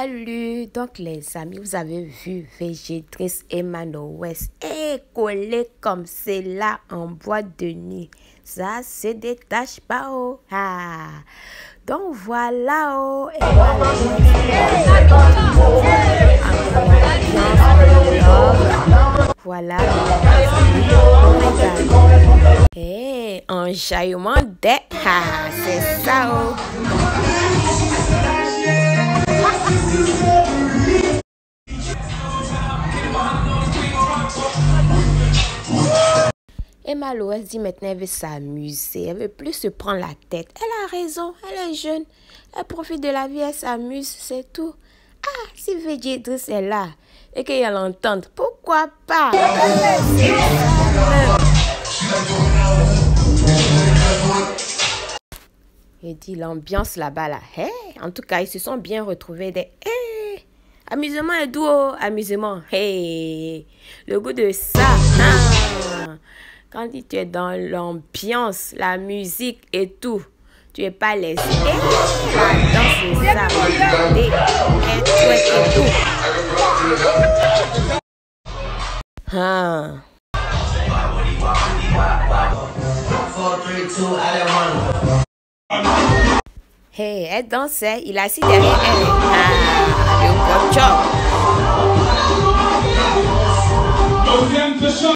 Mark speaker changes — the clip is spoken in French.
Speaker 1: Salut, donc les amis, vous avez vu Végétrice et Mano West et comme c'est là en boîte de nuit. Ça se détache pas oh. Ah. Donc voilà oh. Voilà. Et un jaillement de... Ah, c'est ça oh. Emma Loès dit maintenant elle veut s'amuser, elle veut plus se prendre la tête. Elle a raison, elle est jeune, elle profite de la vie, elle s'amuse, c'est tout. Ah, si Végétrice est là. Et qu'elle l'entende, pourquoi pas? Il dit l'ambiance là-bas là. En tout cas, ils se sont bien retrouvés. Des hey, amusement et doux, oh, amusement. Hey, le goût de ça. Ah. Quand tu es dans l'ambiance, la musique et tout, tu es pas laissé. La danse, c'est ça. Et, tout. Ah. Hey, elle dansait, il a assis derrière elle. Ah, le bon job.